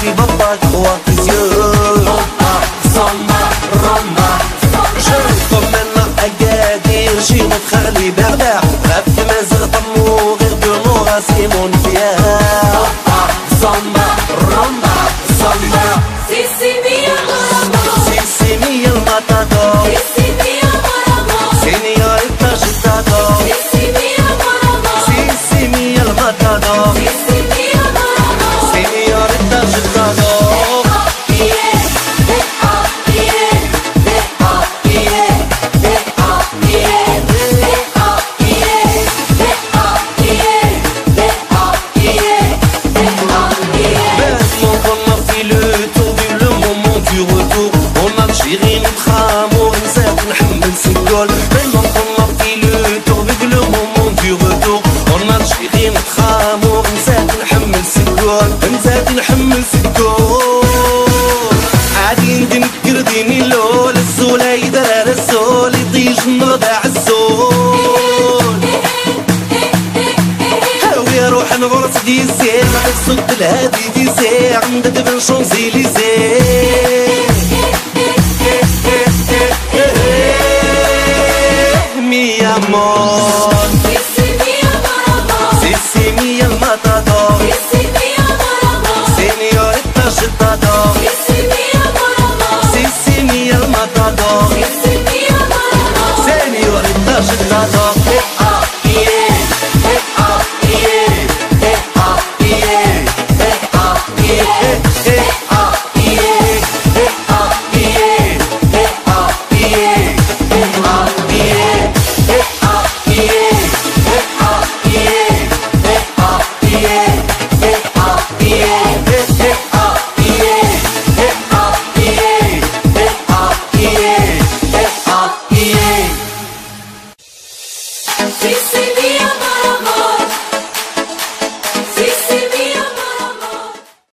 في بطك وقزيون هوبا صما رما شرطة منا أكادير شي متخلي بغداع غف مازغ طمو غير دمو غاسيمون فيها صما رما صما سيسي مية المطاطا سيسي مية المطاطا قلتو بقلوبهم ونفيضتو ورنا الشيخين خامو نزاد نحمل سكون نزاد نحمل سكون عادي ندنكر ديني لول الزول يدرار الزول يطيش نرضع الزول هاوي روح نغرس دي زير عكسو الهادي دي عندك بنشون لي mi amor. Sisi. Sisi. Sisi Sisi She see me